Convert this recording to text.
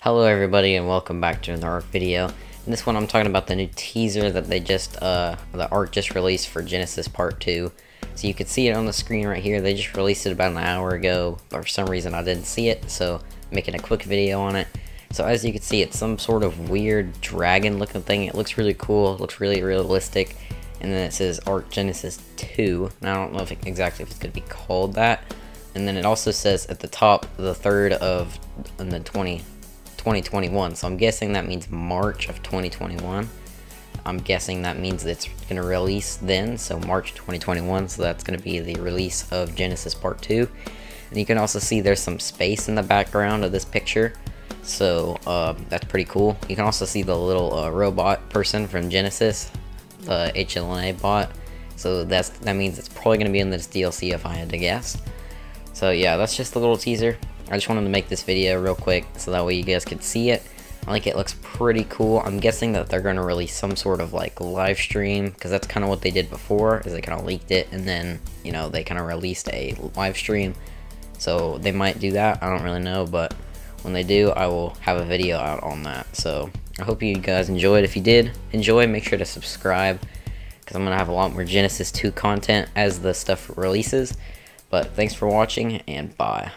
Hello everybody and welcome back to another Ark video. In this one I'm talking about the new teaser that they just, uh, the art just released for Genesis Part 2. So you can see it on the screen right here, they just released it about an hour ago, but for some reason I didn't see it, so I'm making a quick video on it. So as you can see, it's some sort of weird dragon looking thing, it looks really cool, it looks really realistic, and then it says Ark Genesis 2, and I don't know if it, exactly if it's going to be called that. And then it also says at the top, the third of in the 20, 2021. So I'm guessing that means March of 2021. I'm guessing that means it's going to release then, so March 2021. So that's going to be the release of Genesis Part 2. And you can also see there's some space in the background of this picture. So um, that's pretty cool. You can also see the little uh, robot person from Genesis, the HLNA bot. So that's that means it's probably going to be in this DLC if I had to guess. So yeah, that's just a little teaser. I just wanted to make this video real quick so that way you guys could see it. I think it looks pretty cool. I'm guessing that they're going to release some sort of like live stream because that's kind of what they did before is they kind of leaked it and then, you know, they kind of released a live stream. So they might do that. I don't really know, but when they do, I will have a video out on that. So I hope you guys enjoyed. If you did enjoy, make sure to subscribe because I'm going to have a lot more Genesis 2 content as the stuff releases. But thanks for watching and bye.